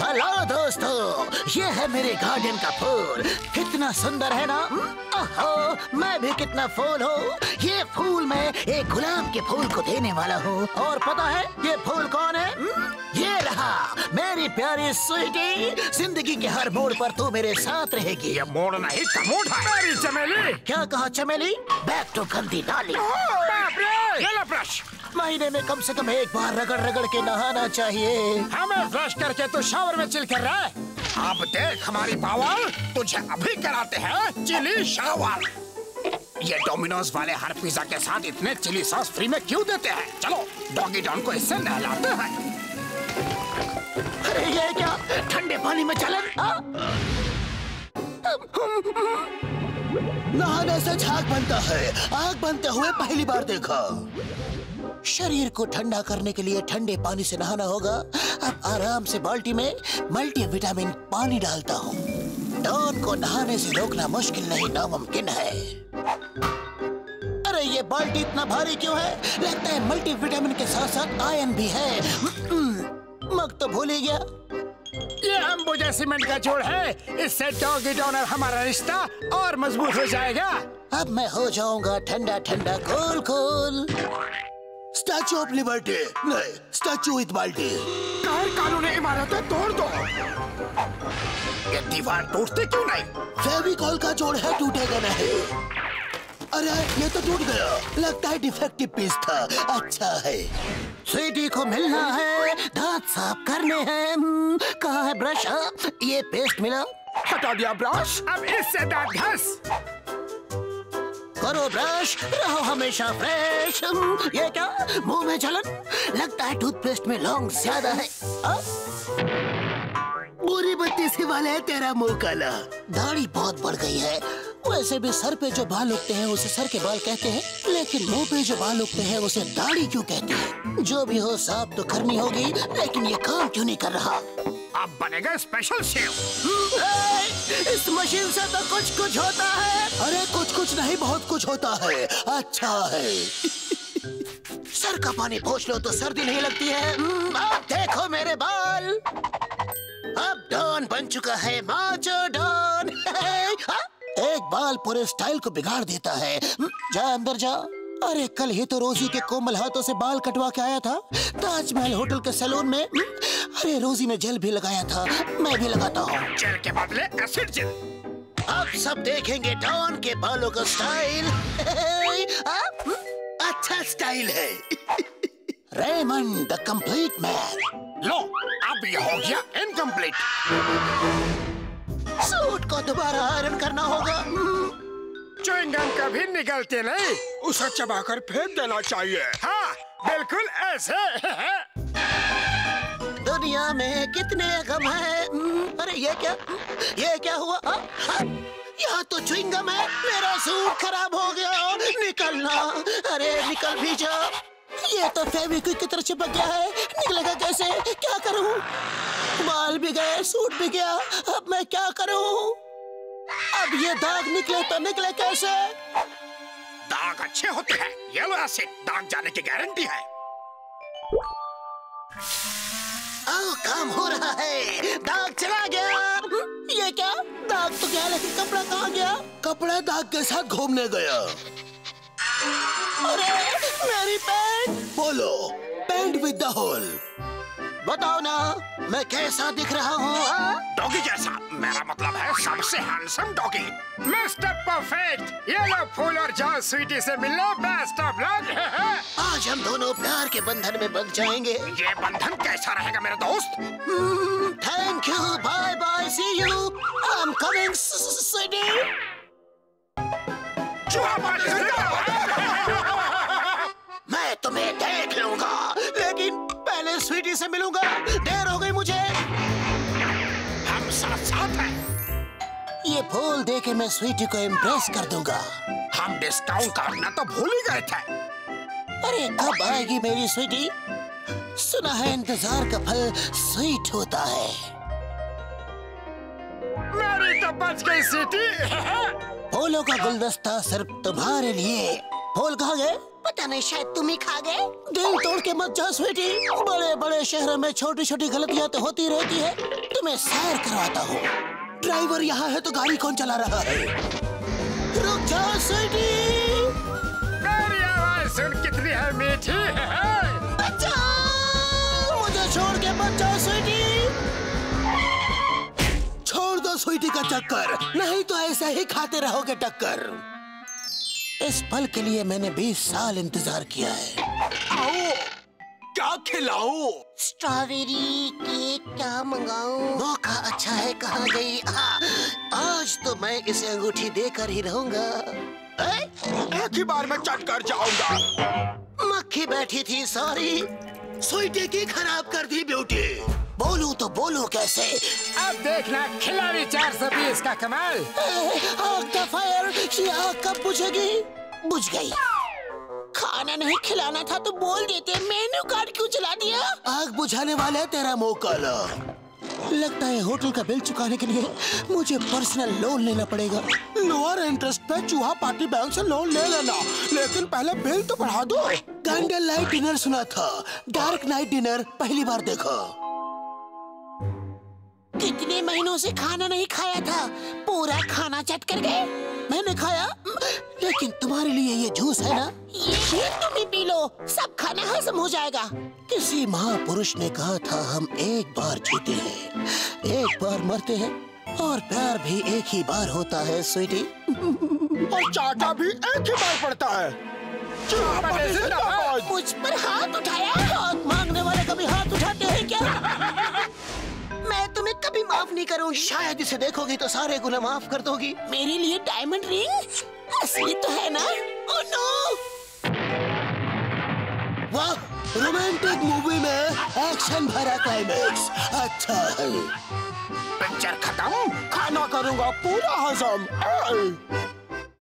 Hello दोस्तों ये है मेरे गार्डन का फूल। कितना सुंदर है ना? ओहो मैं भी कितना फूल हूँ। ये फूल मैं एक गुलाब के फूल को देने वाला हूँ। और पता है ये फूल कौन है? ये रहा मेरी प्यारी स्वीटी। ज़िंदगी के हर मोड़ पर तू मेरे साथ रहेगी। ये मोड़ नहीं कमोड़ है। मेरी चमेली। क्या कहा चमेली? बैक टू गंदी नाली ये लो ब्रश। महीने में कम से कम एक बार रगड़ रगड़ के नहाना चाहिए। हमें ब्रश करके तू शावर में चिल कर रहा है। अब देख हमारी पावर तुझे अभी कराते हैं चिली शावर। ये डोमिनोज वाले हर पिज्जा के साथ इतने चिली सॉस फ्री में क्यों देते हैं? चलो डॉगी डॉन को इससे नहलाते हैं। अरे ये क्या? ठंडे पानी में चलन? नहाने से झाग बनता है। आग बनते हुए पहली बार देखा। शरीर को ठंडा करने के लिए ठंडे पानी से नहाना होगा। अब आराम से बाल्टी में मल्टी विटामिन पानी डालता हूँ। डॉन को नहाने से रोकना मुश्किल नहीं, नामुमकिन है। अरे, ये बाल्टी इतना भारी क्यों है? लगता है मल्टी विटामिन के साथ साथ आयन भी है। मग तो भूल ही गया। ये अंबुजा सीमेंट का जोड़ है। इससे डॉगी डॉन और हमारा रिश्ता और मज़बूत हो जाएगा। अब मैं हो जाऊँगा ठंडा ठंडा खोल खोल स्टैचू ऑफ़ लिबर्टी नहीं स्टैचू विद बाल्टी गैर कानूनी इमारतें तोड़ दो। ये दीवार टूटते क्यों नहीं? फेविकॉल का जोड़ है टूटेगा नहीं। अरे ये तो टूट गया। लगता है डिफेक्टिव पीस था। अच्छा है। स्वीटी को मिलना है दांत साफ़ करने हैं कहा है ब्रश। हाँ? ये पेस्ट मिला। हटा दिया ब्रश अब इससे दांत घस। करो ब्रश रहो हमेशा फ्रेश ये क्या? मुँह में जलन? लगता है टूथपेस्ट में लौंग ज़्यादा है? बुरी बत्ती से वाले है तेरा मुँह काला। दाढ़ी बहुत बढ़ गई है। वैसे भी सर पे जो बाल उगते हैं उसे सर के बाल कहते हैं लेकिन मुँह पे जो बाल उगते हैं उसे दाढ़ी क्यों कहते हैं? जो भी हो साफ़ तो करनी होगी लेकिन ये काम क्यों नहीं कर रहा? अब बनेगा स्पेशल शेव इस मशीन से तो कुछ कुछ होता है। अरे कुछ कुछ नहीं बहुत कुछ होता है। अच्छा है। सर का पानी पोछ लो तो सर्दी नहीं लगती है। हम्म, अब देखो मेरे बाल। अब डॉन बन चुका है माचो डॉन। बाल पूरे स्टाइल को बिगाड़ देता है। जा अंदर जा। अरे कल ही तो रोजी के कोमल हाथों से बाल कटवा के आया था। ताजमहल होटल के सैलून में। अरे रोजी ने जेल भी लगाया था। मैं भी लगाता हूँ। जेल के बदले एसिड जेल। अब सब देखेंगे डॉन के बालों का स्टाइल? अच्छा स्टाइल है। Raymond the complete man. लो अब ये हो गया इनकम्प्लीट। सूट को दोबारा आयरन करना होगा। च्युइंगम कभी निकलते नहीं। उसे चबाकर फेंक देना चाहिए। हाँ बिल्कुल ऐसे। दुनिया में कितने गम है? हम्म, अरे ये क्या? ये क्या हुआ? हाँ? हाँ? यहाँ तो च्युइंगम है। मेरा सूट खराब हो गया। निकलना। अरे निकल भी जा। ये तो फेविक्विक की तरह चिपक गया है। निकलेगा कैसे? क्या करूँ? बाल भी गए सूट भी गया। अब मैं क्या करूँ? अब ये दाग निकले तो निकले कैसे? दाग अच्छे होते हैं। येलो एसिड दाग जाने की गारंटी है। आओ काम हो रहा है। दाग चला गया। ये क्या? दाग तो गया लेकिन कपड़ा कहाँ गया? कपड़ा दाग के साथ घूमने गया। अरे मेरी पैंट बोलो पैंट विद द होल। बताओ ना मैं कैसा दिख रहा हूँ? डॉगी जैसा। मेरा मतलब है सबसे हैंडसम डॉगी। मिस्टर परफेक्ट ये लो फूल और जाओ स्वीटी से मिलो बेस्ट ऑफ़ लक आज हम दोनों प्यार के बंधन में बंध जाएँगे। ये बंधन कैसा रहेगा मेरे दोस्त? Thank you bye bye see you I am coming sweetie से मिलूँगा। देर हो गई मुझे। हम साथ साथ हैं। ये फूल दे के मैं स्वीटी को इम्प्रेस कर दूँगा। हम डिस्काउंट करना तो भूल ही गए थे। अरे कब आएगी मेरी स्वीटी सुना है इंतज़ार का फल स्वीट होता है। मेरी तो बच गई सीटी फूलों का गुलदस्ता सिर्फ़ तुम्हारे लिए। फूल कहा गए? पता नहीं शायद तुम ही खा गए। दिल तोड़ के मत जा स्वीटी बड़े बड़े शहरों में छोटी छोटी गलतियाँ तो होती रहती है। तुम्हें सैर करवाता हूँ। ड्राइवर यहाँ है तो गाड़ी कौन चला रहा है? रुक जाओ स्वीटी मेरी आवाज़ सुन कितनी है मीठी है। मुझे छोड़ के मत जाओ स्वीटी छोड़ दो स्वीटी का चक्कर। नहीं तो ऐसे ही खाते रहोगे टक्कर। इस पल के लिए मैंने 20 साल इंतज़ार किया है। आओ। क्या खिलाओ? स्ट्रॉबेरी केक क्या मंगाऊं? मौका अच्छा है कहा गई? हाँ, आज तो मैं इसे अंगूठी देकर ही रहूँगा। एक ही बार में चट कर जाऊँगा। मक्खी बैठी थी सॉरी। स्वीटी की खराब कर दी ब्यूटी। बोलूँ तो बोलूँ कैसे? अब देखना खिलाड़ी चार सौ बीस का कमाल। आग का फायर ये आग कब बुझेगी? बुझ गई। खाना नहीं खिलाना था तो बोल देते मेन्यू कार्ड क्यों चला दिया? आग बुझाने वाला है तेरा मोकाला। लगता है होटल का बिल चुकाने के लिए मुझे पर्सनल लोन लेना पड़ेगा। लोअर इंटरेस्ट पे चूहा पार्टी बैंक से लोन ले लेना लेकिन पहले बिल तो बढ़ा दो। कैंडल लाइट डिनर सुना था डार्क नाइट डिनर पहली बार देखा। कितने महीनों से खाना नहीं खाया था। पूरा खाना चट कर गए। मैंने खाया लेकिन तुम्हारे लिए ये जूस है ना? ये तुम ही पी लो सब खाना हजम हो जाएगा। किसी महापुरुष ने कहा था हम एक बार जीते हैं एक बार मरते हैं और प्यार भी एक ही बार होता है स्वीटी। और चाटा भी एक ही बार पड़ता है। नहीं करूँगी। शायद इसे देखोगी तो सारे गुना माफ़ कर दोगी। मेरे लिए डायमंड रिंग असली तो है ना? ओह नो वाह रोमांटिक मूवी में एक्शन भरा क्लाइमेक्स अच्छा। है पिक्चर खत्म? खाना करूँगा पूरा हजम!